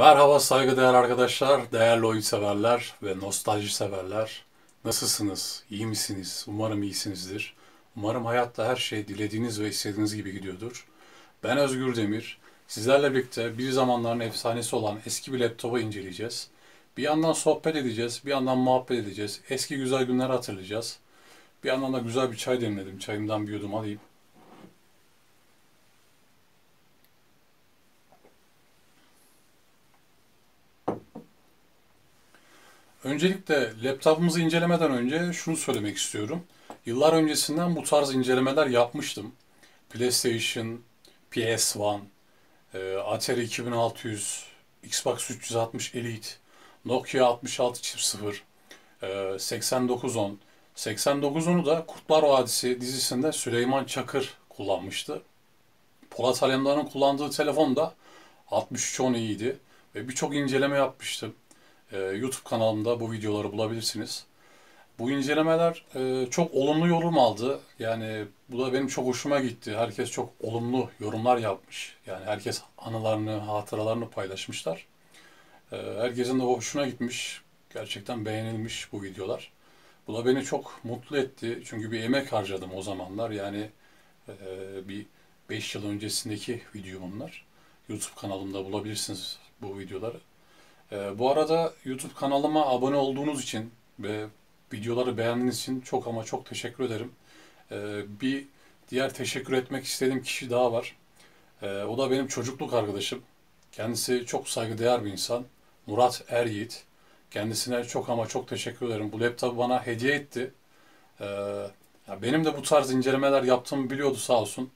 Merhaba saygıdeğer arkadaşlar, değerli oyun severler ve nostalji severler. Nasılsınız? İyi misiniz? Umarım iyisinizdir. Umarım hayatta her şey dilediğiniz ve istediğiniz gibi gidiyordur. Ben Özgür Demir. Sizlerle birlikte bir zamanların efsanesi olan eski bir laptopu inceleyeceğiz. Bir yandan sohbet edeceğiz, bir yandan muhabbet edeceğiz. Eski güzel günler hatırlayacağız. Bir yandan da güzel bir çay demledim. Çayımdan bir yudum alayım. Öncelikle laptopumuzu incelemeden önce şunu söylemek istiyorum. Yıllar öncesinden bu tarz incelemeler yapmıştım. PlayStation, PS1, e, Atari 2600, Xbox 360 Elite, Nokia 6600, e, 8910. 8910'u da Kurtlar Vadisi dizisinde Süleyman Çakır kullanmıştı. Polat Alemdar'ın kullandığı telefon da 6310 iyiydi ve birçok inceleme yapmıştım. Ee, YouTube kanalımda bu videoları bulabilirsiniz. Bu incelemeler e, çok olumlu yorum aldı. Yani bu da benim çok hoşuma gitti. Herkes çok olumlu yorumlar yapmış. Yani herkes anılarını, hatıralarını paylaşmışlar. Ee, herkesin de hoşuna gitmiş. Gerçekten beğenilmiş bu videolar. Bu da beni çok mutlu etti. Çünkü bir emek harcadım o zamanlar. Yani e, bir 5 yıl öncesindeki video bunlar. YouTube kanalımda bulabilirsiniz bu videoları. Ee, bu arada YouTube kanalıma abone olduğunuz için ve videoları beğendiğiniz için çok ama çok teşekkür ederim. Ee, bir diğer teşekkür etmek istediğim kişi daha var. Ee, o da benim çocukluk arkadaşım. Kendisi çok saygıdeğer bir insan. Murat Eryiğit. Kendisine çok ama çok teşekkür ederim. Bu laptopu bana hediye etti. Ee, benim de bu tarz incelemeler yaptığımı biliyordu sağ olsun.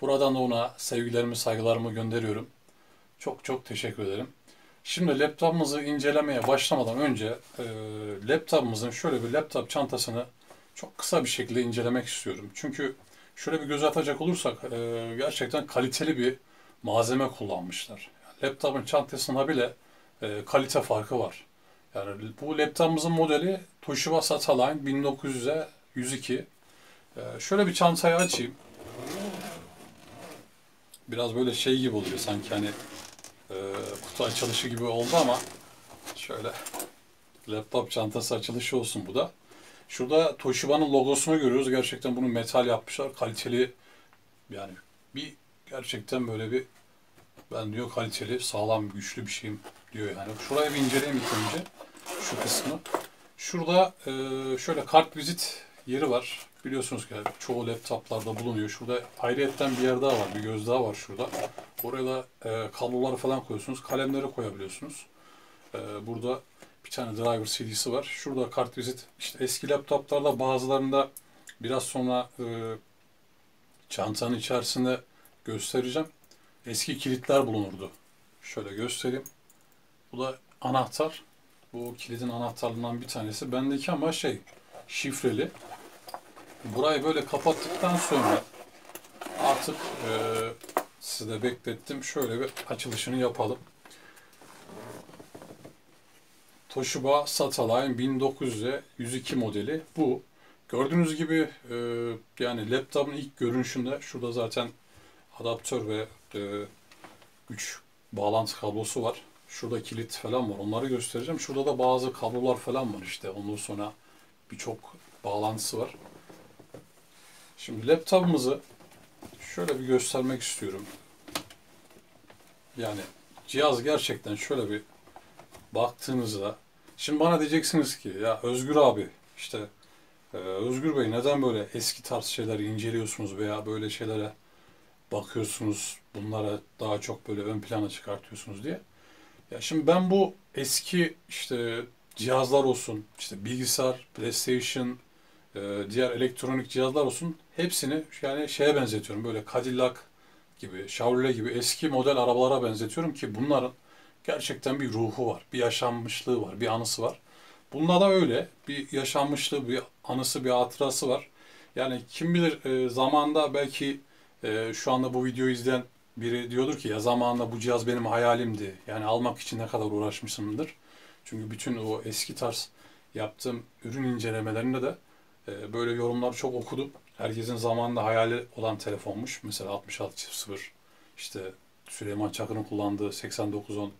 Buradan da ona sevgilerimi, saygılarımı gönderiyorum. Çok çok teşekkür ederim. Şimdi laptopumuzu incelemeye başlamadan önce e, laptopumuzun şöyle bir laptop çantasını çok kısa bir şekilde incelemek istiyorum. Çünkü şöyle bir göz atacak olursak e, gerçekten kaliteli bir malzeme kullanmışlar. Yani laptopun çantasında bile e, kalite farkı var. Yani bu laptopumuzun modeli Toshiba Sataline 1900'e 102. E, şöyle bir çantayı açayım. Biraz böyle şey gibi oluyor sanki hani e, kutu açılışı gibi oldu ama şöyle laptop çantası açılışı olsun bu da. Şurada Toshiba'nın logosunu görüyoruz. Gerçekten bunu metal yapmışlar. Kaliteli yani bir gerçekten böyle bir ben diyor kaliteli, sağlam, güçlü bir şeyim diyor yani. Şurayı bir inceleyeyim ilk önce. Şu kısmı. Şurada e, şöyle kart vizit yeri var. Biliyorsunuz ki çoğu laptoplarda bulunuyor. Şurada ayrıyetten bir yer daha var. Bir göz daha var şurada. Oraya da e, kabloları falan koyuyorsunuz. Kalemleri koyabiliyorsunuz. E, burada bir tane driver CD'si var. Şurada kart vizit. İşte eski laptoplarda bazılarında biraz sonra e, çantanın içerisinde göstereceğim. Eski kilitler bulunurdu. Şöyle göstereyim. Bu da anahtar. Bu kilidin anahtarlarından bir tanesi. Bendeki ama şey şifreli. Burayı böyle kapattıktan sonra artık e, size beklettim. Şöyle bir açılışını yapalım. Toshiba Sataline 1900'e 102 modeli bu. Gördüğünüz gibi e, yani laptopun ilk görünüşünde şurada zaten adaptör ve e, güç bağlantı kablosu var. Şurada kilit falan var. Onları göstereceğim. Şurada da bazı kablolar falan var işte. Ondan sonra birçok bağlantısı var. Şimdi laptopumuzu şöyle bir göstermek istiyorum. Yani cihaz gerçekten şöyle bir baktığınızda şimdi bana diyeceksiniz ki ya Özgür abi işte e, Özgür Bey neden böyle eski tarz şeyleri inceliyorsunuz veya böyle şeylere bakıyorsunuz bunlara daha çok böyle ön plana çıkartıyorsunuz diye. Ya şimdi ben bu eski işte cihazlar olsun işte bilgisayar, PlayStation, diğer elektronik cihazlar olsun hepsini yani şeye benzetiyorum. Böyle Cadillac gibi, Chevrolet gibi eski model arabalara benzetiyorum ki bunların gerçekten bir ruhu var, bir yaşanmışlığı var, bir anısı var. Bunda da öyle. Bir yaşanmışlığı, bir anısı, bir hatırası var. Yani kim bilir e, zamanda belki e, şu anda bu videoyu izleyen biri diyordur ki ya zamanında bu cihaz benim hayalimdi. Yani almak için ne kadar uğraşmışımdır. Çünkü bütün o eski tarz yaptığım ürün incelemelerinde de e, böyle yorumlar çok okudum. Herkesin zamanında hayali olan telefonmuş. Mesela 6600 işte Süleyman Çakır'ın kullandığı 8910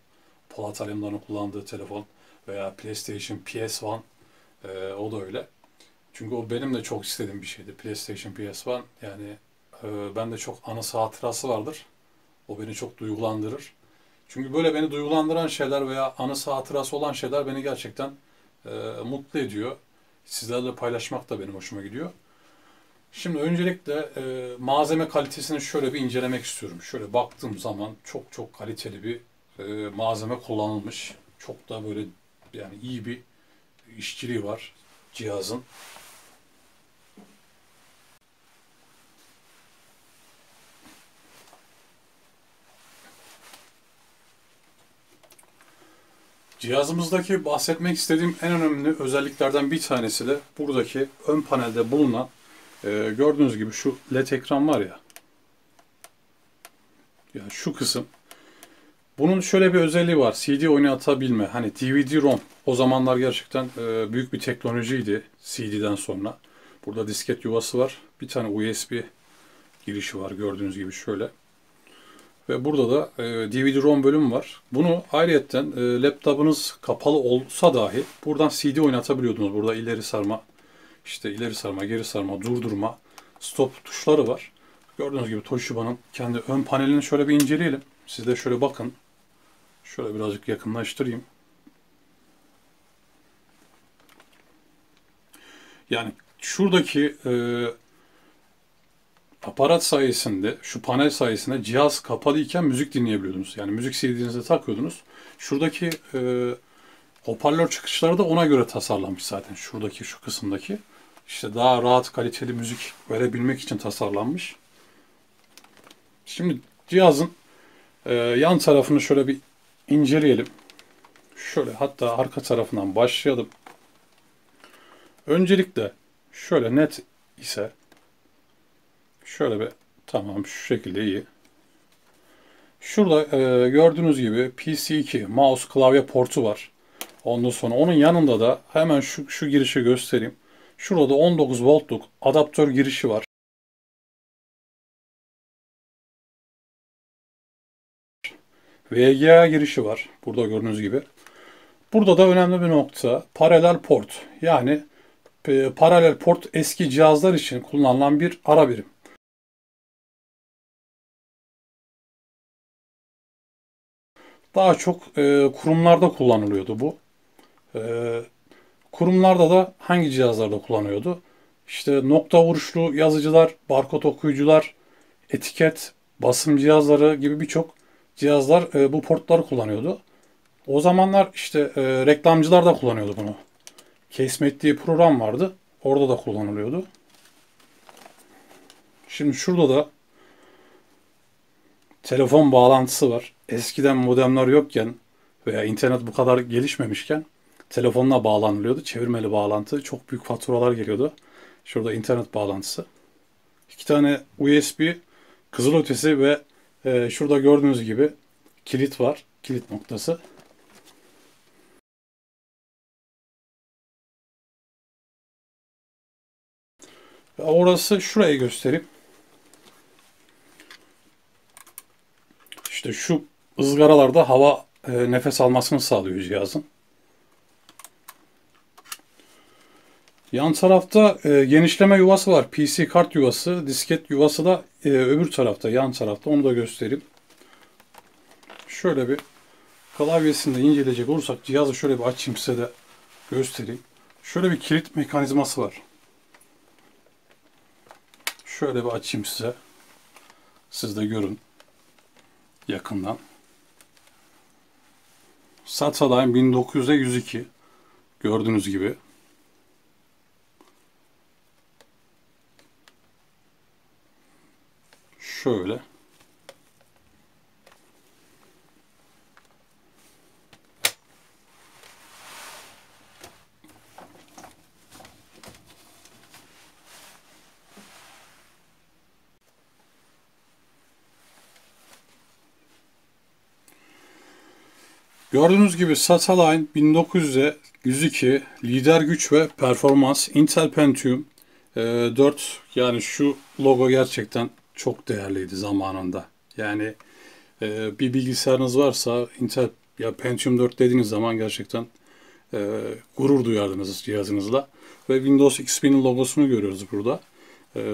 Polat Alemdar'ın kullandığı telefon veya PlayStation PS1 e, o da öyle. Çünkü o benim de çok istediğim bir şeydi. PlayStation PS1 yani e, bende çok anısı hatırası vardır. O beni çok duygulandırır. Çünkü böyle beni duygulandıran şeyler veya anısı hatırası olan şeyler beni gerçekten e, mutlu ediyor. Sizlerle paylaşmak da benim hoşuma gidiyor. Şimdi öncelikle e, malzeme kalitesini şöyle bir incelemek istiyorum. Şöyle baktığım zaman çok çok kaliteli bir e, malzeme kullanılmış. Çok da böyle yani iyi bir işçiliği var cihazın. Cihazımızdaki bahsetmek istediğim en önemli özelliklerden bir tanesi de buradaki ön panelde bulunan e, gördüğünüz gibi şu led ekran var ya yani şu kısım bunun şöyle bir özelliği var. CD oynatabilme. Hani DVD-ROM. O zamanlar gerçekten e, büyük bir teknolojiydi CD'den sonra. Burada disket yuvası var. Bir tane USB girişi var gördüğünüz gibi şöyle. Ve burada da e, DVD-ROM bölümü var. Bunu ayrıyetten e, laptopunuz kapalı olsa dahi buradan CD oynatabiliyordunuz. Burada ileri sarma, işte ileri sarma, geri sarma, durdurma, stop tuşları var. Gördüğünüz gibi Toshiba'nın kendi ön panelini şöyle bir inceleyelim. Siz de şöyle bakın. Şöyle birazcık yakınlaştırayım. Yani şuradaki e, aparat sayesinde, şu panel sayesinde cihaz kapalıyken müzik dinleyebiliyordunuz. Yani müzik CD'nize takıyordunuz. Şuradaki e, hoparlör çıkışları da ona göre tasarlanmış zaten. Şuradaki, şu kısımdaki. İşte daha rahat, kaliteli müzik verebilmek için tasarlanmış. Şimdi cihazın e, yan tarafını şöyle bir inceleyelim. Şöyle hatta arka tarafından başlayalım. Öncelikle şöyle net ise şöyle bir tamam şu şekilde iyi. Şurada e, gördüğünüz gibi PC2 mouse klavye portu var. Ondan sonra onun yanında da hemen şu, şu girişi göstereyim. Şurada 19 voltluk adaptör girişi var. VGA girişi var. Burada gördüğünüz gibi. Burada da önemli bir nokta paralel port. Yani e, paralel port eski cihazlar için kullanılan bir ara birim. Daha çok e, kurumlarda kullanılıyordu bu. E, kurumlarda da hangi cihazlarda kullanıyordu? İşte nokta vuruşlu yazıcılar, barkod okuyucular, etiket, basım cihazları gibi birçok cihazlar e, bu portları kullanıyordu. O zamanlar işte e, reklamcılar da kullanıyordu bunu. Casemate diye program vardı. Orada da kullanılıyordu. Şimdi şurada da telefon bağlantısı var. Eskiden modemler yokken veya internet bu kadar gelişmemişken telefonla bağlanılıyordu. Çevirmeli bağlantı. Çok büyük faturalar geliyordu. Şurada internet bağlantısı. İki tane USB, kızılötesi ve e, şurada gördüğünüz gibi kilit var. Kilit noktası. Orası şurayı göstereyim. İşte şu ızgaralarda hava e, nefes almasını sağlıyor cihazın. Yan tarafta e, genişleme yuvası var. PC kart yuvası, disket yuvası da e, öbür tarafta, yan tarafta. Onu da göstereyim. Şöyle bir klavyesinde inceleyecek olursak cihazı şöyle bir açayım size de göstereyim. Şöyle bir kilit mekanizması var. Şöyle bir açayım size. Siz de görün yakından. Satsaline 1900'e 102 gördüğünüz gibi. Şöyle. Gördüğünüz gibi SATA Line 1900'e 102 lider güç ve performans Intel Pentium 4 e, yani şu logo gerçekten çok değerliydi zamanında. Yani e, bir bilgisayarınız varsa Intel Ya Pentium 4 dediğiniz zaman gerçekten e, gurur duyardınız cihazınızla. Ve Windows XP'nin logosunu görüyoruz burada.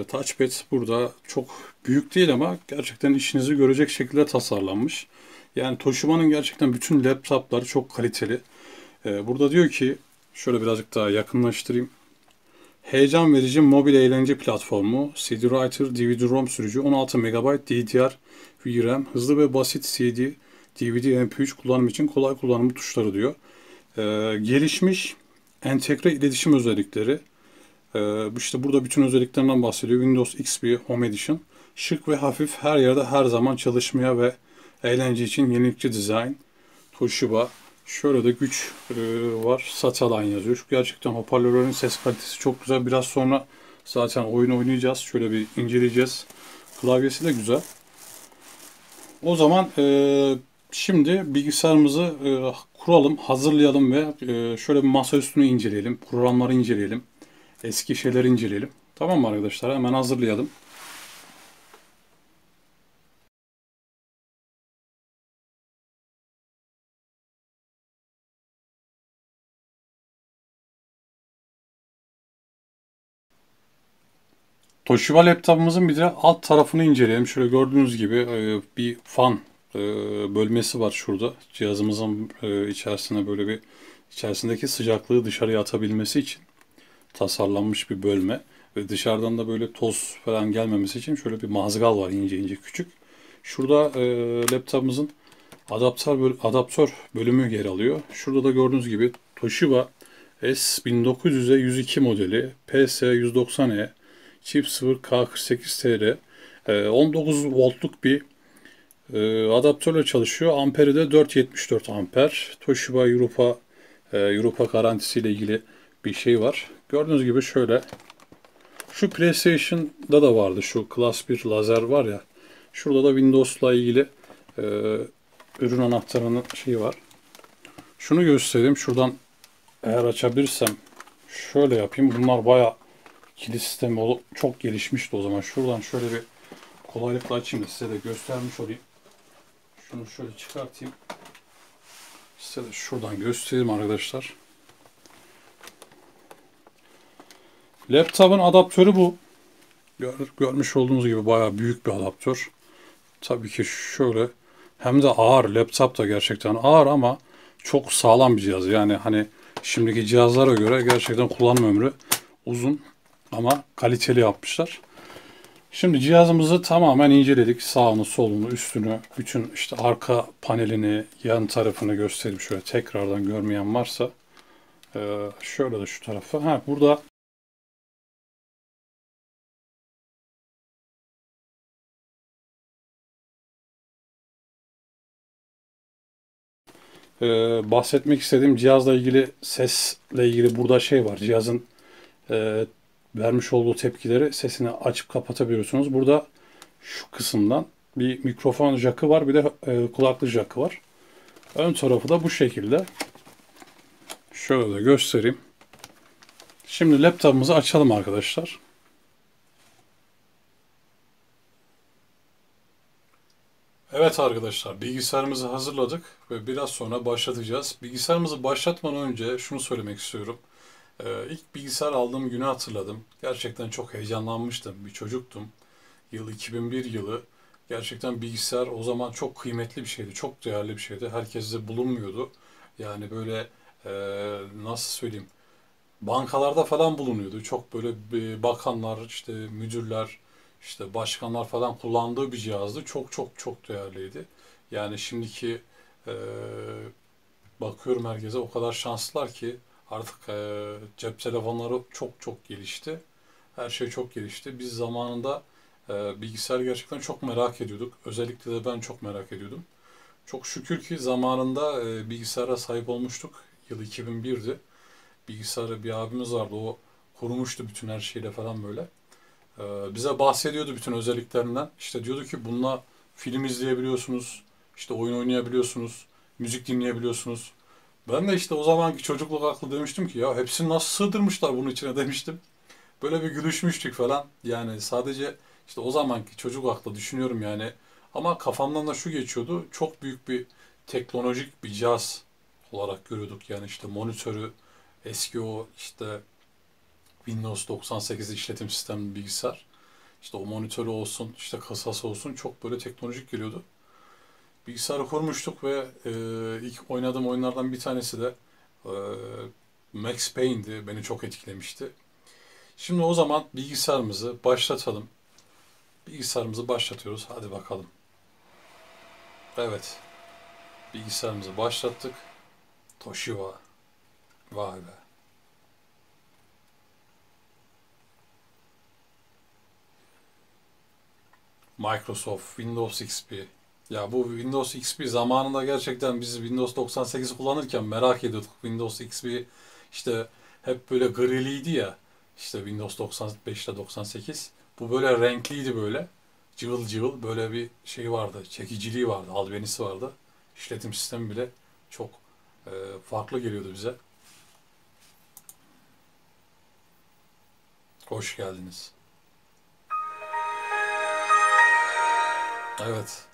Touchpad burada çok büyük değil ama gerçekten işinizi görecek şekilde tasarlanmış. Yani Toshiba'nın gerçekten bütün laptopları çok kaliteli. E, burada diyor ki, şöyle birazcık daha yakınlaştırayım. Heyecan verici mobil eğlence platformu, CD Writer, DVD-ROM sürücü, 16 MB DDR VRAM, hızlı ve basit CD, DVD, MP3 kullanım için kolay kullanımlı tuşları diyor. Ee, gelişmiş entegre iletişim özellikleri. Ee, işte burada bütün özelliklerinden bahsediyor. Windows XP Home Edition. Şık ve hafif her yerde her zaman çalışmaya ve eğlence için yenilikçi dizayn. Toshiba. Şöyle de güç e, var. Satellite yazıyor. Şu gerçekten hoparlörlerin ses kalitesi çok güzel. Biraz sonra zaten oyun oynayacağız. Şöyle bir inceleyeceğiz. Klavyesi de güzel. O zaman e, şimdi bilgisayarımızı e, kuralım, hazırlayalım ve e, şöyle bir masa üstünü inceleyelim. Programları inceleyelim. Eski şeyleri inceleyelim. Tamam mı arkadaşlar? Hemen hazırlayalım. Toshiba laptopumuzun bir de alt tarafını inceleyelim. Şöyle gördüğünüz gibi e, bir fan e, bölmesi var şurada. Cihazımızın e, içerisine böyle bir içerisindeki sıcaklığı dışarıya atabilmesi için tasarlanmış bir bölme. Ve dışarıdan da böyle toz falan gelmemesi için şöyle bir mazgal var ince ince küçük. Şurada laptopumuzun adaptör, adaptör bölümü yer alıyor. Şurada da gördüğünüz gibi Toshiba S1900'e 102 modeli PS190E Chip 0 K48TR 19 voltluk bir e, adaptörle çalışıyor. Amperi de 4.74 amper. Toshiba Europa e, Europa garantisiyle ilgili bir şey var. Gördüğünüz gibi şöyle şu PlayStation'da da vardı şu Class 1 lazer var ya. Şurada da Windows'la ilgili e, ürün anahtarının şeyi var. Şunu göstereyim. Şuradan eğer açabilirsem şöyle yapayım. Bunlar baya kilit sistemi çok gelişmişti o zaman. Şuradan şöyle bir kolaylıkla açayım da size de göstermiş olayım. Şunu şöyle çıkartayım. Size de şuradan göstereyim arkadaşlar. Laptop'un adaptörü bu. Gör, görmüş olduğunuz gibi bayağı büyük bir adaptör. Tabii ki şöyle hem de ağır. Laptop da gerçekten ağır ama çok sağlam bir cihaz. Yani hani şimdiki cihazlara göre gerçekten kullanım ömrü uzun ama kaliteli yapmışlar. Şimdi cihazımızı tamamen inceledik. Sağını, solunu, üstünü, bütün işte arka panelini, yan tarafını göstereyim şöyle tekrardan görmeyen varsa. Ee, şöyle de şu tarafa. Ha burada Ee, bahsetmek istediğim cihazla ilgili sesle ilgili burada şey var. Cihazın e, vermiş olduğu tepkileri sesini açıp kapatabiliyorsunuz. Burada şu kısımdan bir mikrofon jackı var bir de e, kulaklık jackı var. Ön tarafı da bu şekilde. Şöyle de göstereyim. Şimdi laptopumuzu açalım arkadaşlar. Evet arkadaşlar bilgisayarımızı hazırladık ve biraz sonra başlatacağız. Bilgisayarımızı başlatmadan önce şunu söylemek istiyorum. Ee, ilk bilgisayar aldığım günü hatırladım. Gerçekten çok heyecanlanmıştım. Bir çocuktum. Yıl 2001 yılı. Gerçekten bilgisayar o zaman çok kıymetli bir şeydi. Çok değerli bir şeydi. Herkeste bulunmuyordu. Yani böyle e, nasıl söyleyeyim bankalarda falan bulunuyordu. Çok böyle bakanlar, işte müdürler, işte başkanlar falan kullandığı bir cihazdı. Çok çok çok değerliydi. Yani şimdiki e, bakıyorum herkese o kadar şanslılar ki Artık e, cep telefonları çok çok gelişti. Her şey çok gelişti. Biz zamanında e, bilgisayar gerçekten çok merak ediyorduk. Özellikle de ben çok merak ediyordum. Çok şükür ki zamanında e, bilgisayara sahip olmuştuk. Yıl 2001'di. Bilgisayarı bir abimiz vardı. O kurmuştu bütün her şeyle falan böyle. E, bize bahsediyordu bütün özelliklerinden. İşte diyordu ki bununla film izleyebiliyorsunuz. işte oyun oynayabiliyorsunuz. Müzik dinleyebiliyorsunuz. Ben de işte o zamanki çocukluk aklı demiştim ki ya hepsini nasıl sığdırmışlar bunun içine demiştim. Böyle bir gülüşmüştük falan. Yani sadece işte o zamanki çocuk aklı düşünüyorum yani. Ama kafamdan da şu geçiyordu. Çok büyük bir teknolojik bir cihaz olarak görüyorduk. Yani işte monitörü, eski o işte Windows 98 işletim sistemi bilgisayar. İşte o monitörü olsun, işte kasası olsun çok böyle teknolojik geliyordu. Bilgisayarı kurmuştuk ve e, ilk oynadığım oyunlardan bir tanesi de e, Max Payne'di. Beni çok etkilemişti. Şimdi o zaman bilgisayarımızı başlatalım. Bilgisayarımızı başlatıyoruz. Hadi bakalım. Evet. Bilgisayarımızı başlattık. Toshiba. Vay be. Microsoft, Windows XP. Ya bu Windows XP zamanında gerçekten biz Windows 98 kullanırken merak ediyorduk. Windows XP işte hep böyle griliydi ya. İşte Windows 95 ile 98. Bu böyle renkliydi böyle. Cıvıl cıvıl böyle bir şey vardı. Çekiciliği vardı. Albenisi vardı. İşletim sistemi bile çok e, farklı geliyordu bize. Hoş geldiniz. Evet.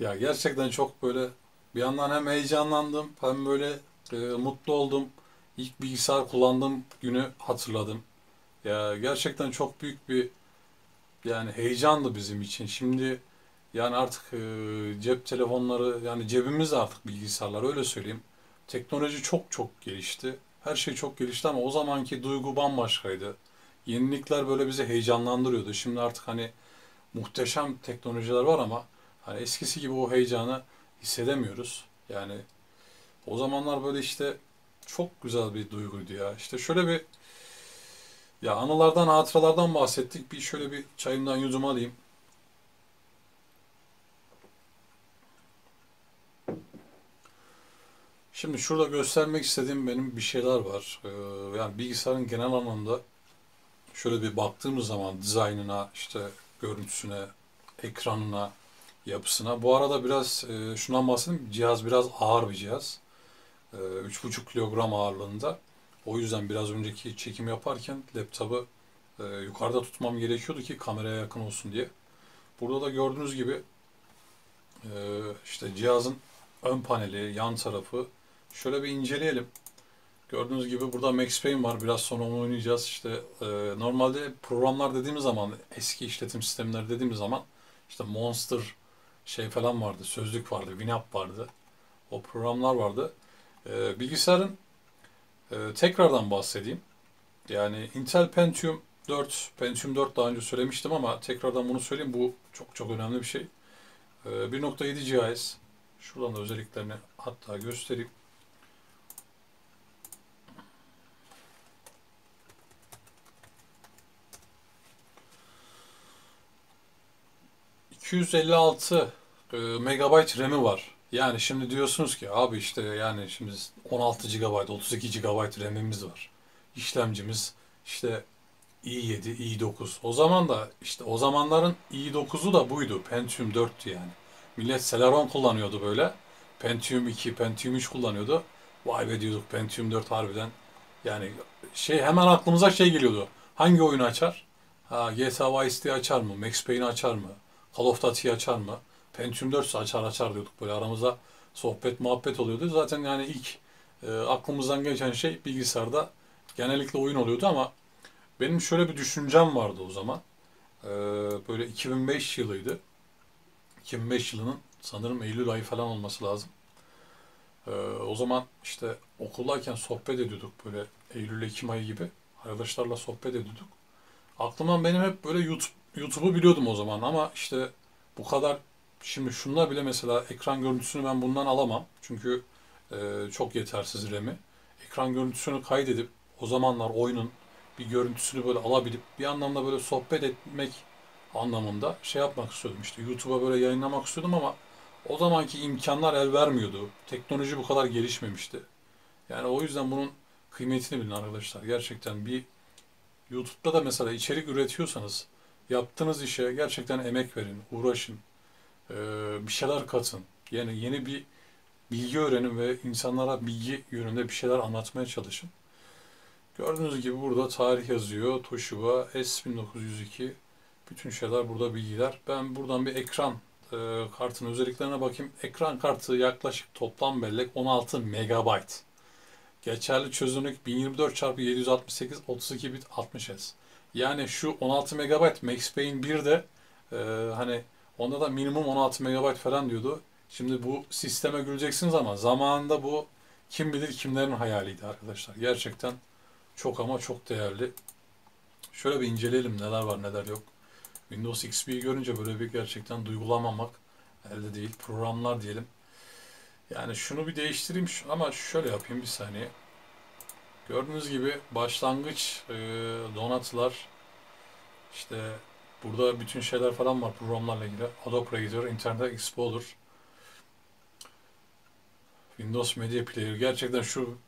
Ya gerçekten çok böyle bir yandan hem heyecanlandım hem böyle e, mutlu oldum. İlk bilgisayar kullandığım günü hatırladım. Ya gerçekten çok büyük bir yani heyecandı bizim için. Şimdi yani artık e, cep telefonları yani cebimizde artık bilgisayarlar öyle söyleyeyim. Teknoloji çok çok gelişti. Her şey çok gelişti ama o zamanki duygu bambaşkaydı. Yenilikler böyle bizi heyecanlandırıyordu. Şimdi artık hani muhteşem teknolojiler var ama hani eskisi gibi o heyecanı hissedemiyoruz. Yani o zamanlar böyle işte çok güzel bir duyguydu ya. İşte şöyle bir ya anılardan, hatıralardan bahsettik. Bir şöyle bir çayımdan yudum alayım. Şimdi şurada göstermek istediğim benim bir şeyler var. Ee, yani bilgisayarın genel anlamda şöyle bir baktığımız zaman dizaynına, işte görüntüsüne, ekranına, yapısına. Bu arada biraz e, şundan bahsedeyim. Cihaz biraz ağır bir cihaz. E, 3,5 kilogram ağırlığında. O yüzden biraz önceki çekim yaparken laptopu e, yukarıda tutmam gerekiyordu ki kameraya yakın olsun diye. Burada da gördüğünüz gibi e, işte cihazın ön paneli, yan tarafı şöyle bir inceleyelim. Gördüğünüz gibi burada Max Payne var. Biraz sonra onu oynayacağız. İşte e, normalde programlar dediğimiz zaman, eski işletim sistemleri dediğimiz zaman işte Monster şey falan vardı, sözlük vardı, Winamp vardı. O programlar vardı. E, bilgisayarın e, tekrardan bahsedeyim. Yani Intel Pentium 4, Pentium 4 daha önce söylemiştim ama tekrardan bunu söyleyeyim. Bu çok çok önemli bir şey. E, 1.7 GHz. Şuradan da özelliklerini hatta göstereyim. 256 e, megabayt RAM'i var. Yani şimdi diyorsunuz ki abi işte yani şimdi 16 GB, 32 GB RAM'imiz var. İşlemcimiz işte i7, i9. O zaman da işte o zamanların i9'u da buydu. Pentium 4'tü yani. Millet Celeron kullanıyordu böyle. Pentium 2, Pentium 3 kullanıyordu. Vay be diyorduk Pentium 4 harbiden. Yani şey hemen aklımıza şey geliyordu. Hangi oyunu açar? Ha, GTA Vice City açar mı? Max Payne açar mı? Call of Duty açar mı? Pentium 4 açar açar diyorduk böyle aramızda sohbet muhabbet oluyordu. Zaten yani ilk e, aklımızdan geçen şey bilgisayarda genellikle oyun oluyordu ama benim şöyle bir düşüncem vardı o zaman. E, böyle 2005 yılıydı. 2005 yılının sanırım Eylül ayı falan olması lazım. E, o zaman işte okuldayken sohbet ediyorduk böyle Eylül-Ekim ayı gibi. Arkadaşlarla sohbet ediyorduk. Aklımdan benim hep böyle YouTube YouTube'u biliyordum o zaman ama işte bu kadar şimdi şunlar bile mesela ekran görüntüsünü ben bundan alamam. Çünkü e, çok yetersiz RAM'i. Ekran görüntüsünü kaydedip o zamanlar oyunun bir görüntüsünü böyle alabilip bir anlamda böyle sohbet etmek anlamında şey yapmak istiyordum işte YouTube'a böyle yayınlamak istiyordum ama o zamanki imkanlar el vermiyordu. Teknoloji bu kadar gelişmemişti. Yani o yüzden bunun kıymetini bilin arkadaşlar. Gerçekten bir YouTube'da da mesela içerik üretiyorsanız yaptığınız işe gerçekten emek verin, uğraşın, bir şeyler katın. Yani yeni bir bilgi öğrenin ve insanlara bilgi yönünde bir şeyler anlatmaya çalışın. Gördüğünüz gibi burada tarih yazıyor. Toshiba S1902. Bütün şeyler burada bilgiler. Ben buradan bir ekran e, kartın özelliklerine bakayım. Ekran kartı yaklaşık toplam bellek 16 MB. Geçerli çözünürlük 1024 x 768 32 bit 60 Hz. Yani şu 16 MB Max Payne 1'de e, hani onda da minimum 16 MB falan diyordu. Şimdi bu sisteme güleceksiniz ama zamanında bu kim bilir kimlerin hayaliydi arkadaşlar. Gerçekten çok ama çok değerli. Şöyle bir inceleyelim neler var neler yok. Windows XP'yi görünce böyle bir gerçekten duygulamamak elde değil. Programlar diyelim. Yani şunu bir değiştireyim ama şöyle yapayım bir saniye. Gördüğünüz gibi başlangıç e, donatılar işte burada bütün şeyler falan var programlarla ilgili. Adobe Creator, Internet Explorer, Windows Media Player. Gerçekten şu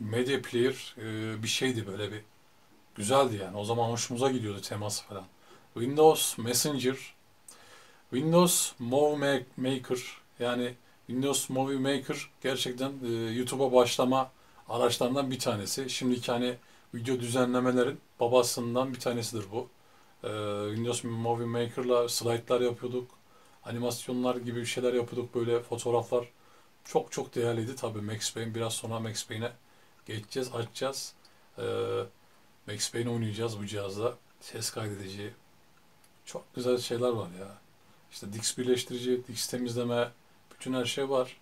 Media Player e, bir şeydi böyle bir güzeldi yani. O zaman hoşumuza gidiyordu teması falan. Windows Messenger, Windows Movie Maker yani Windows Movie Maker gerçekten e, YouTube'a başlama araçlarından bir tanesi. Şimdiki hani video düzenlemelerin babasından bir tanesidir bu. E, Windows Movie Maker'la slaytlar yapıyorduk. Animasyonlar gibi şeyler yapıyorduk. Böyle fotoğraflar çok çok değerliydi. Tabii Max Payne biraz sonra Max Payne'e geçeceğiz, açacağız. E, Max Payne oynayacağız bu cihazda. Ses kaydedici. Çok güzel şeyler var ya. İşte Dix birleştirici, Dix temizleme, bütün her şey var.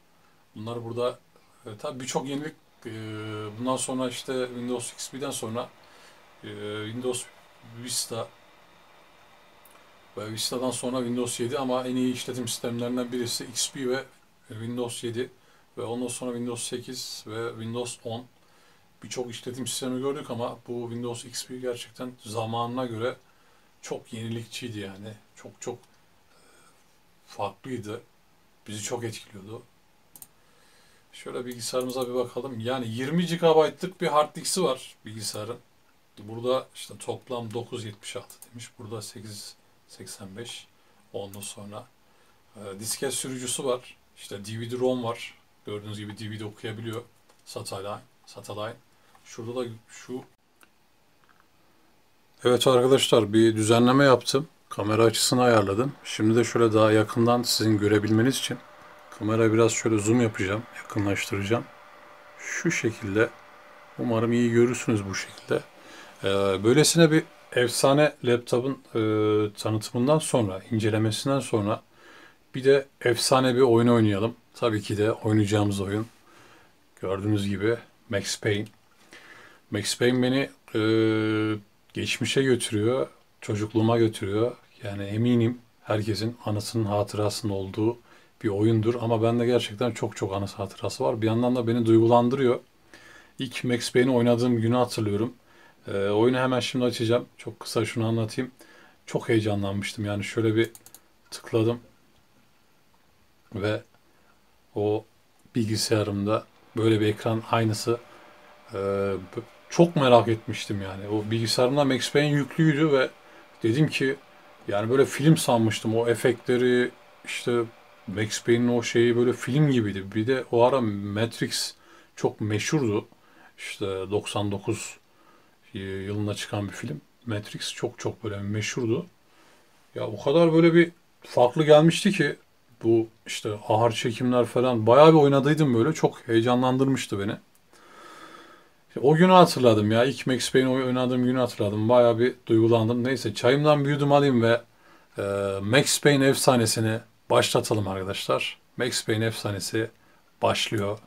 Bunlar burada e, tabii birçok yenilik bundan sonra işte Windows XP'den sonra e, Windows Vista ve Vista'dan sonra Windows 7 ama en iyi işletim sistemlerinden birisi XP ve Windows 7 ve ondan sonra Windows 8 ve Windows 10 birçok işletim sistemi gördük ama bu Windows XP gerçekten zamanına göre çok yenilikçiydi yani. Çok çok e, farklıydı. Bizi çok etkiliyordu. Şöyle bilgisayarımıza bir bakalım. Yani 20 GB'lık bir hard disk'i var bilgisayarın. Burada işte toplam 9.76 demiş. Burada 8.85. Ondan sonra e, disket sürücüsü var. İşte DVD-ROM var. Gördüğünüz gibi DVD okuyabiliyor. Satellite. Satellite. Şurada da şu Evet arkadaşlar bir düzenleme yaptım. Kamera açısını ayarladım. Şimdi de şöyle daha yakından sizin görebilmeniz için kamerayı biraz şöyle zoom yapacağım. Yakınlaştıracağım. Şu şekilde umarım iyi görürsünüz bu şekilde. Ee, böylesine bir efsane laptopun e, tanıtımından sonra, incelemesinden sonra bir de efsane bir oyun oynayalım. Tabii ki de oynayacağımız oyun gördüğünüz gibi Max Payne. Max Payne beni e, geçmişe götürüyor, çocukluğuma götürüyor. Yani eminim herkesin anısının hatırasının olduğu bir oyundur. Ama bende gerçekten çok çok anısı hatırası var. Bir yandan da beni duygulandırıyor. İlk Max Payne'i oynadığım günü hatırlıyorum. E, oyunu hemen şimdi açacağım. Çok kısa şunu anlatayım. Çok heyecanlanmıştım. Yani şöyle bir tıkladım. Ve o bilgisayarımda böyle bir ekran aynısı e, çok merak etmiştim yani. O bilgisayarımda Max Payne yüklüydü ve dedim ki yani böyle film sanmıştım. O efektleri işte Max Payne'in o şeyi böyle film gibiydi. Bir de o ara Matrix çok meşhurdu. İşte 99 yılında çıkan bir film. Matrix çok çok böyle meşhurdu. Ya o kadar böyle bir farklı gelmişti ki bu işte ahar çekimler falan bayağı bir oynadıydım böyle. Çok heyecanlandırmıştı beni. O günü hatırladım ya. İlk Max Payne oynadığım günü hatırladım. Bayağı bir duygulandım. Neyse çayımdan bir yudum alayım ve e, Max Payne efsanesini başlatalım arkadaşlar. Max Payne efsanesi başlıyor.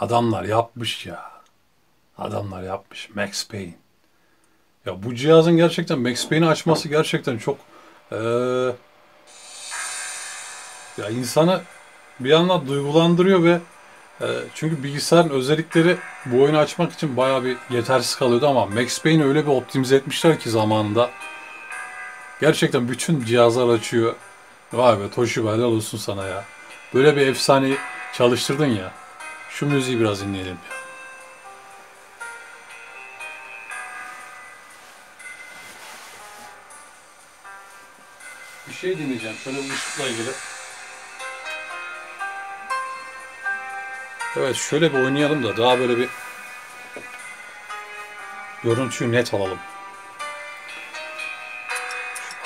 Adamlar yapmış ya. Adamlar yapmış. Max Payne. Ya bu cihazın gerçekten Max Payne'i açması gerçekten çok ee, ya insanı bir yandan duygulandırıyor ve Ee, çünkü bilgisayarın özellikleri bu oyunu açmak için bayağı bir yetersiz kalıyordu ama Max Payne'i öyle bir optimize etmişler ki zamanında. Gerçekten bütün cihazlar açıyor. Vay be Toshiba helal olsun sana ya. Böyle bir efsaneyi çalıştırdın ya. Şu müziği biraz dinleyelim ya. Bir şey dinleyeceğim. Şöyle bu ışıkla ilgili. Evet şöyle bir oynayalım da daha böyle bir görüntüyü net alalım.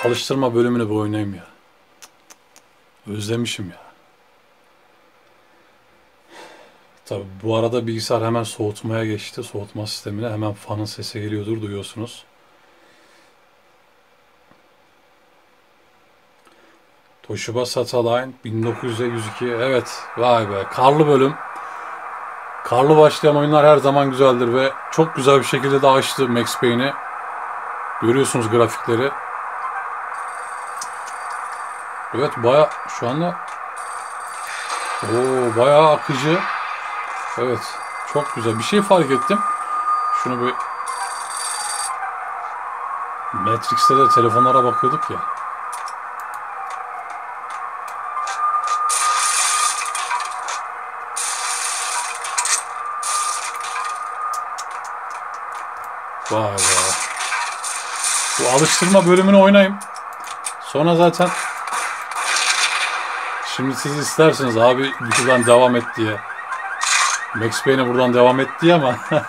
Şu alıştırma bölümünü bir oynayayım ya. Özlemişim ya. Tabi bu arada bilgisayar hemen soğutmaya geçti. Soğutma sistemine hemen fanın sesi geliyordur duyuyorsunuz. Toshiba Satellite 1902. Evet vay be karlı bölüm. Karlı başlayan oyunlar her zaman güzeldir ve çok güzel bir şekilde de açtı Max Payne'i. Görüyorsunuz grafikleri. Evet baya şu anda Oo bayağı akıcı. Evet çok güzel. Bir şey fark ettim. Şunu bir Matrix'te de telefonlara bakıyorduk ya. Vay be. Bu alıştırma bölümünü oynayayım. Sonra zaten şimdi siz istersiniz abi buradan devam et diye. Max Payne'e buradan devam et diye ama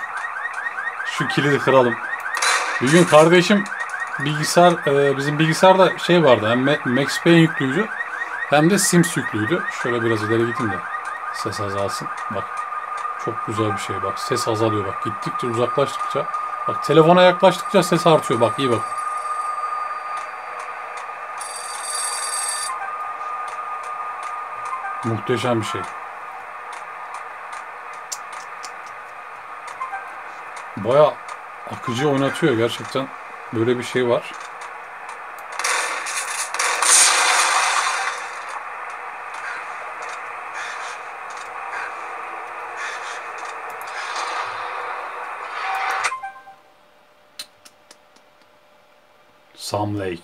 şu kilidi kıralım. Bir gün kardeşim bilgisayar e, bizim bilgisayarda şey vardı hem Max Payne yüklüydü hem de Sims yüklüydü. Şöyle biraz ileri gidin de ses azalsın. Bak çok güzel bir şey bak ses azalıyor bak gittikçe uzaklaştıkça Bak telefona yaklaştıkça ses artıyor. Bak iyi bak. Muhteşem bir şey. Baya akıcı oynatıyor gerçekten. Böyle bir şey var. Sam Lake.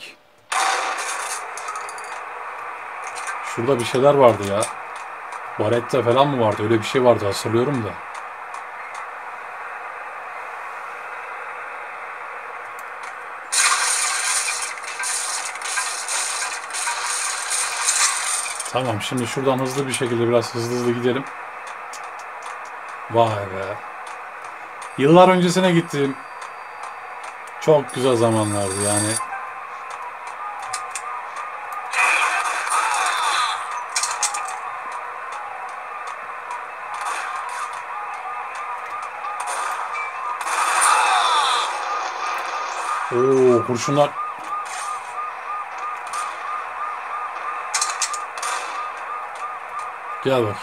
Şurada bir şeyler vardı ya. Baretta falan mı vardı? Öyle bir şey vardı hatırlıyorum da. Tamam şimdi şuradan hızlı bir şekilde biraz hızlı hızlı gidelim. Vay be. Yıllar öncesine gittim. Çok güzel zamanlardı yani. Oo kurşunlar. Gel bakayım.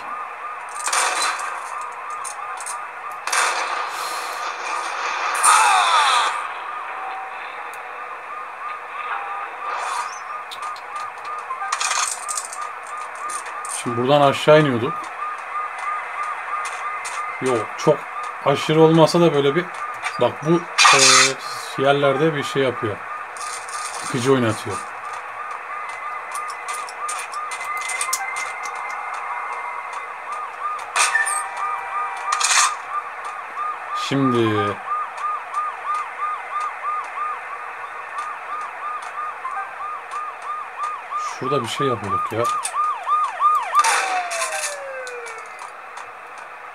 Şimdi buradan aşağı iniyorduk. Yok çok aşırı olmasa da böyle bir bak bu e, yerlerde bir şey yapıyor. Akıcı oynatıyor. Şimdi Şurada bir şey yapıyorduk ya.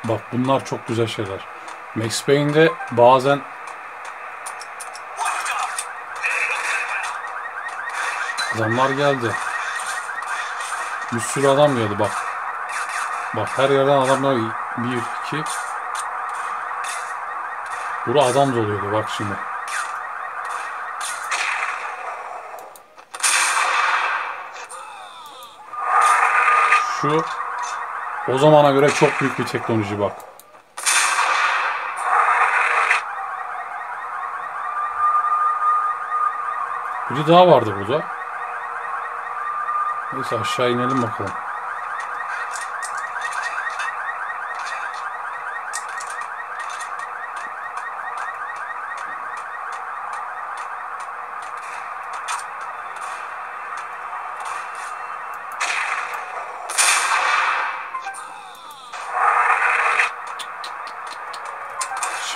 Bak bunlar çok güzel şeyler. Max Payne'de bazen adamlar geldi. Bir sürü adam geldi bak. Bak her yerden adamlar bir, iki. Bura adam doluyordu bak şimdi. Şu o zamana göre çok büyük bir teknoloji bak. Biri daha vardı burada. Neyse aşağı inelim bakalım.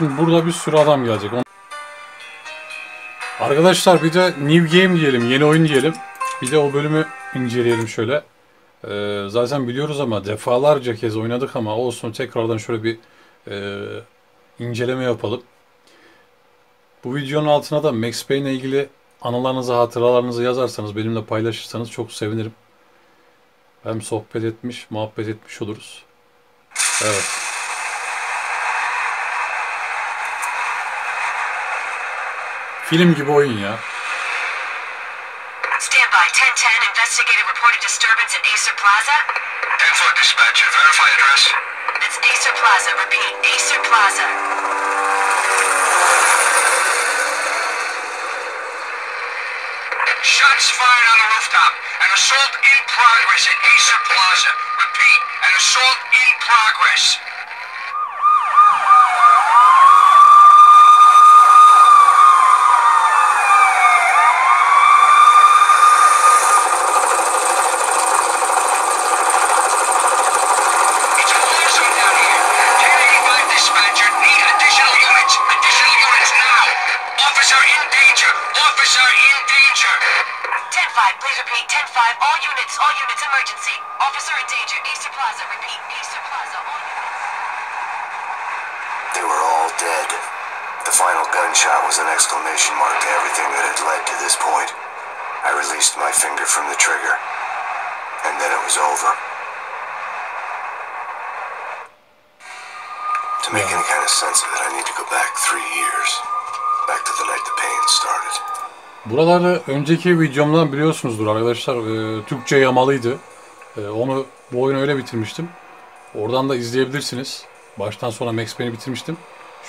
Şimdi burada bir sürü adam gelecek. Arkadaşlar bir de new game diyelim, yeni oyun diyelim. Bir de o bölümü inceleyelim şöyle. Ee, zaten biliyoruz ama defalarca kez oynadık ama olsun tekrardan şöyle bir e, inceleme yapalım. Bu videonun altına da Max Payne ile ilgili anılarınızı, hatıralarınızı yazarsanız, benimle paylaşırsanız çok sevinirim. Hem sohbet etmiş, muhabbet etmiş oluruz. Evet. Film gibi oyun ya. Stand by. 1010. Investigated reported disturbance at Acer Plaza. 10 foot dispatcher. Verify address. It's Acer Plaza. Repeat. Acer Plaza. Shots fired on the rooftop. An assault in progress at Acer Plaza. Repeat. An assault in progress. 10-5. All units. All units. Emergency. Officer in danger. Easter Plaza. Repeat. Easter Plaza. All units. They were all dead. The final gunshot was an exclamation mark to everything that had led to this point. I released my finger from the trigger, and then it was over. To make any kind of sense of it, I need to go back three years. Back to the night the pain started. Buraları önceki videomdan biliyorsunuzdur arkadaşlar. Ee, Türkçe yamalıydı. Ee, onu bu oyunu öyle bitirmiştim. Oradan da izleyebilirsiniz. Baştan sona Max Payne'i bitirmiştim.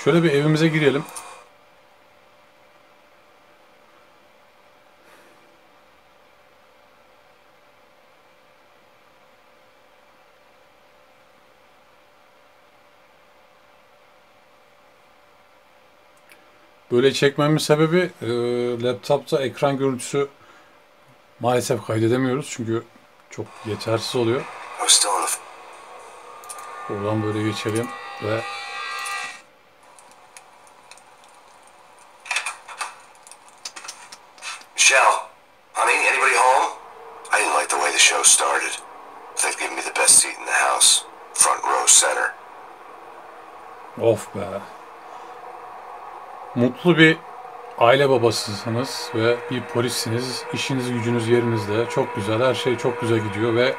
Şöyle bir evimize girelim. Böyle çekmemin sebebi e, laptopta ekran görüntüsü maalesef kaydedemiyoruz çünkü çok yetersiz oluyor. Buradan böyle geçelim ve Michelle, honey, anybody home? I didn't like the way the show started. They've given me the best seat in the house, front row center. of be. Mutlu bir aile babasısınız ve bir polissiniz. İşiniz gücünüz yerinizde. Çok güzel. Her şey çok güzel gidiyor ve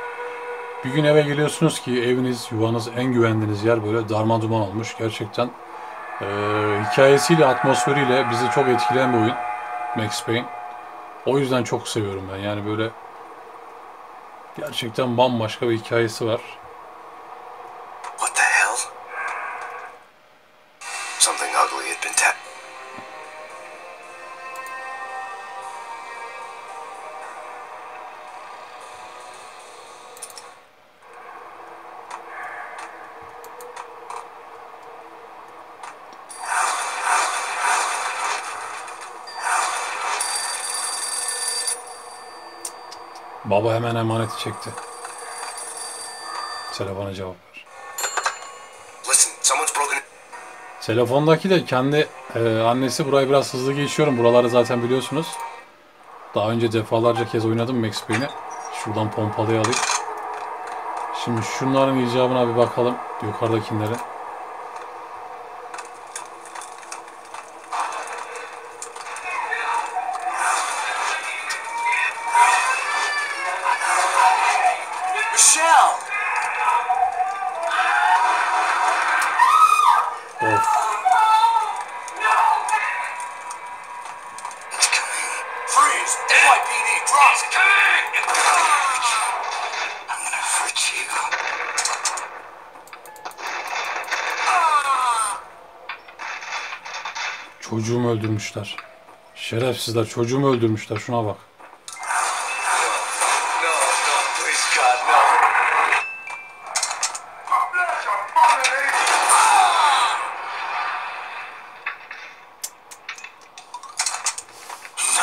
bir gün eve geliyorsunuz ki eviniz, yuvanız en güvendiğiniz yer böyle darma duman olmuş. Gerçekten e, hikayesiyle, atmosferiyle bizi çok etkileyen bir oyun. Max Payne. O yüzden çok seviyorum ben. Yani böyle gerçekten bambaşka bir hikayesi var. Hemen emaneti çekti. Telefona cevap ver. Telefondaki de kendi e, annesi burayı biraz hızlı geçiyorum. Buraları zaten biliyorsunuz. Daha önce defalarca kez oynadım Max Payne'i. Şuradan pompalıyı alayım. Şimdi şunların icabına bir bakalım. Yukarıdakileri. Çocuğumu öldürmüşler. Şerefsizler çocuğumu öldürmüşler. Şuna bak.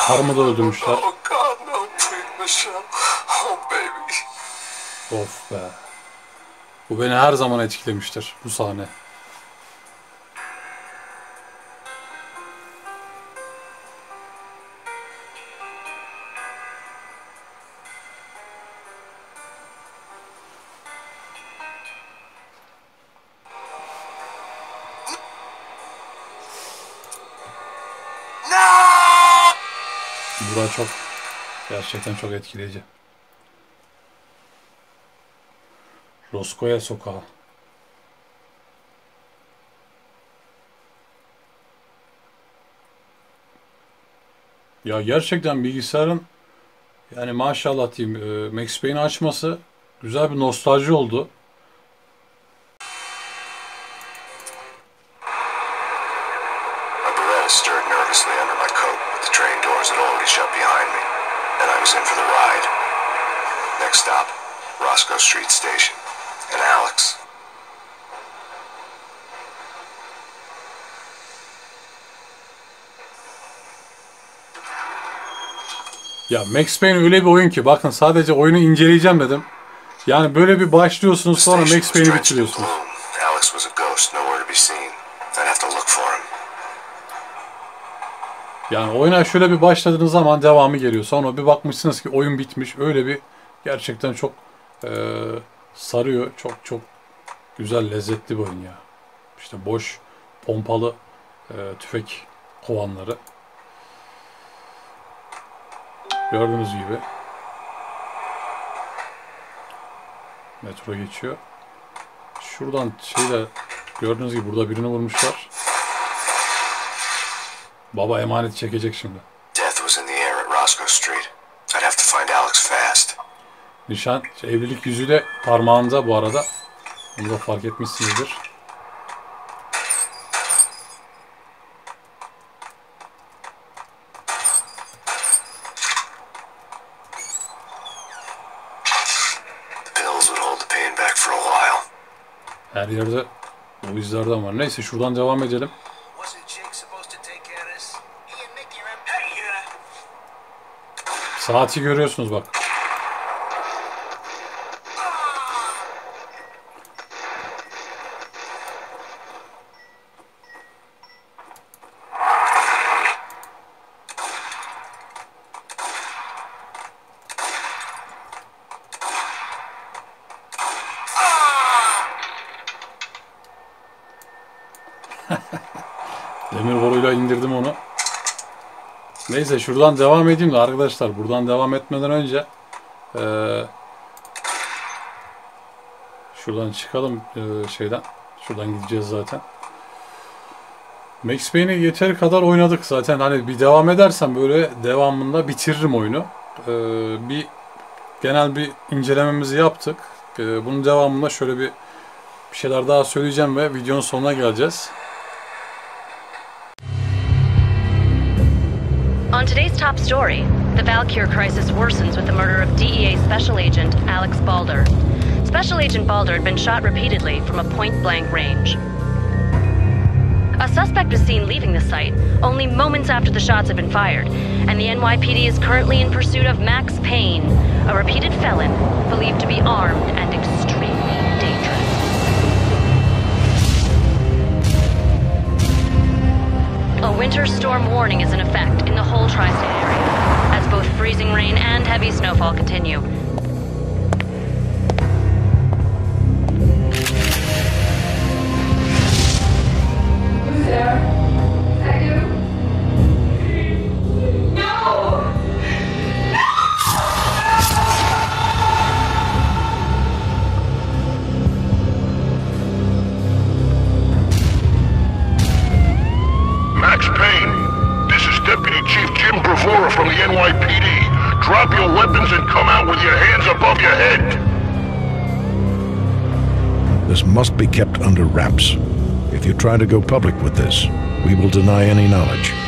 Karımı da öldürmüşler. Of be. Bu beni her zaman etkilemiştir bu sahne. Bura çok gerçekten çok etkileyici. Roskoya Sokağı. Ya gerçekten bilgisayarın yani maşallah diyeyim e, Max Payne'i açması güzel bir nostalji oldu. Ya Max Payne öyle bir oyun ki bakın sadece oyunu inceleyeceğim dedim. Yani böyle bir başlıyorsunuz sonra Max Payne'i bitiriyorsunuz. Yani oyuna şöyle bir başladığınız zaman devamı geliyor. Sonra bir bakmışsınız ki oyun bitmiş. Öyle bir gerçekten çok eee, sarıyor. Çok çok güzel, lezzetli bir oyun ya. İşte boş, pompalı eee, tüfek kovanları. Gördüğünüz gibi. Metro geçiyor. Şuradan şeyle gördüğünüz gibi burada birini vurmuşlar. Baba emanet çekecek şimdi. Death was in the air at Roscoe Street. I'd have to find Alex fast. Nişan, evlilik yüzüğü de parmağında bu arada. Bunu da fark etmişsinizdir. Her yerde o izlerden var. Neyse şuradan devam edelim. Wasn't Jake supposed to take care of this? He and Mickey are in Hey, uh, Saati görüyorsunuz bak. Demir boruyla indirdim onu. Neyse şuradan devam edeyim de arkadaşlar buradan devam etmeden önce eee, şuradan çıkalım eee, şeyden. Şuradan gideceğiz zaten. Max Payne'i yeteri kadar oynadık zaten. Hani bir devam edersem böyle devamında bitiririm oyunu. Eee, bir genel bir incelememizi yaptık. Eee, bunun devamında şöyle bir bir şeyler daha söyleyeceğim ve videonun sonuna geleceğiz. On today's top story, the Valkyr crisis worsens with the murder of DEA Special Agent Alex Balder. Special Agent Balder had been shot repeatedly from a point blank range. A suspect was seen leaving the site only moments after the shots had been fired, and the NYPD is currently in pursuit of Max Payne, a repeated felon believed to be armed and extremely A winter storm warning is in effect in the whole tri state area, as both freezing rain and heavy snowfall continue. Max Payne, this is Deputy Chief Jim Bravura from the NYPD. Drop your weapons and come out with your hands above your head. This must be kept under wraps. If you try to go public with this, we will deny any knowledge.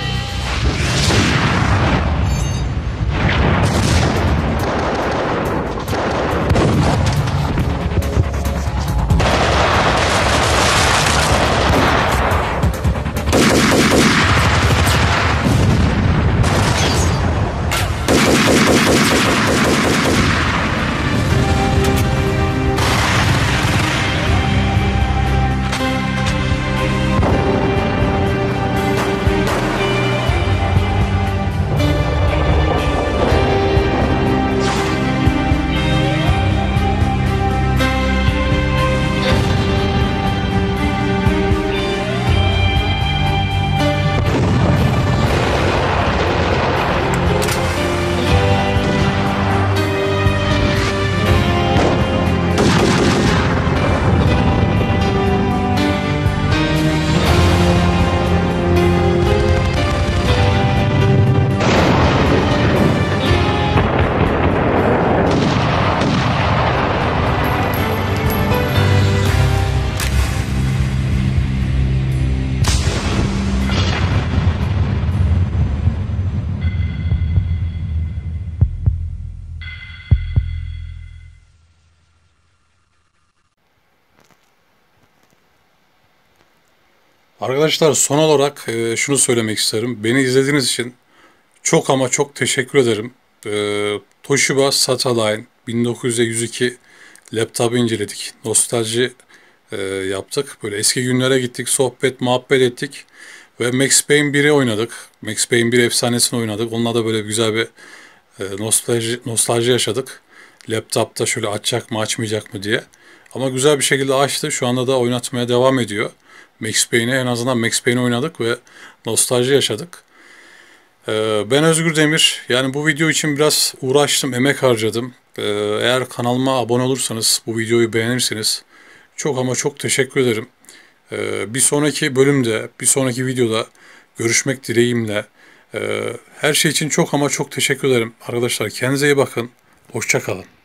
Arkadaşlar son olarak e, şunu söylemek isterim. Beni izlediğiniz için çok ama çok teşekkür ederim. E, Toshiba SATA Line 1902 laptopu inceledik. Nostalji e, yaptık. Böyle eski günlere gittik, sohbet, muhabbet ettik. Ve Max Payne 1'i oynadık. Max Payne 1 efsanesini oynadık. Onunla da böyle güzel bir nostalji, nostalji yaşadık. Laptopta şöyle açacak mı açmayacak mı diye. Ama güzel bir şekilde açtı. Şu anda da oynatmaya devam ediyor. Max Payne'i en azından Max Payne oynadık ve nostalji yaşadık. Ee, Ben Özgür Demir. Yani bu video için biraz uğraştım, emek harcadım. Ee, Eğer kanalıma abone olursanız, bu videoyu beğenirseniz çok ama çok teşekkür ederim. Ee, Bir sonraki bölümde, bir sonraki videoda görüşmek dileğimle. Her şey için çok ama çok teşekkür ederim. Arkadaşlar kendinize iyi bakın. Hoşça kalın.